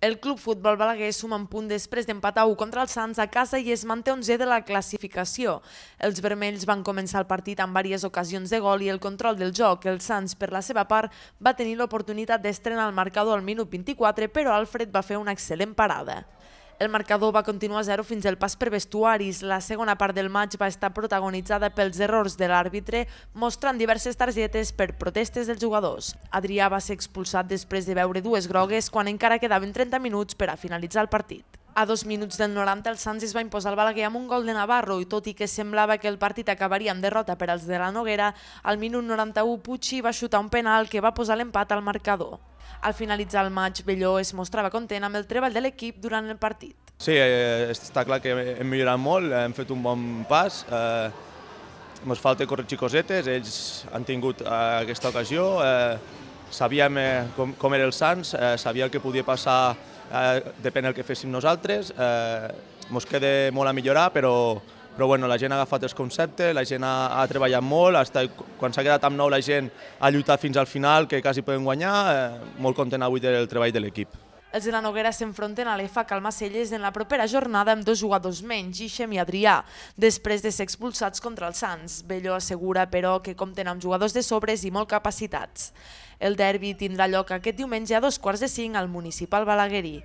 El Club Futbol Balaguer suma un punt després d'empatar 1 contra el Sants a casa i es manté 11 de la classificació. Els vermells van començar el partit amb diverses ocasions de gol i el control del joc. El Sants, per la seva part, va tenir l'oportunitat d'estrenar el marcador al minut 24, però Alfred va fer una excel·lent parada. El marcador va continuar a zero fins al pas per vestuaris. La segona part del maig va estar protagonitzada pels errors de l'àrbitre, mostrant diverses targetes per protestes dels jugadors. Adrià va ser expulsat després de veure dues grogues quan encara quedaven 30 minuts per a finalitzar el partit. A dos minuts del 90 el Sants es va imposar el Balaguer amb un gol de Navarro i tot i que semblava que el partit acabaria amb derrota per als de la Noguera, al minut 91 Pucci va xutar un penal que va posar l'empat al marcador. Al finalitzar el maig, Belló es mostrava content amb el treball de l'equip durant el partit. Sí, eh, està clar que hem millorat molt, hem fet un bon pas. Eh, ens falta corregir cosetes, ells han tingut eh, aquesta ocasió. Eh, sabíem eh, com, com el Sants, eh, sabia el que podia passar, eh, depèn del que féssim nosaltres. Eh, ens queda molt a millorar, però però bueno, la gent ha agafat els conceptes, la gent ha, ha treballat molt, hasta, quan s'ha quedat amb nou la gent ha lluitat fins al final, que quasi poden guanyar, eh, molt content avui del treball de l'equip. Els de la Noguera s'enfronten a l'EFA Calmacelles en la propera jornada amb dos jugadors menys, Ixem i Adrià, després de ser expulsats contra els Sants. Belló assegura, però, que compten amb jugadors de sobres i molt capacitats. El derbi tindrà lloc aquest diumenge a dos quarts de cinc al municipal Balaguerí.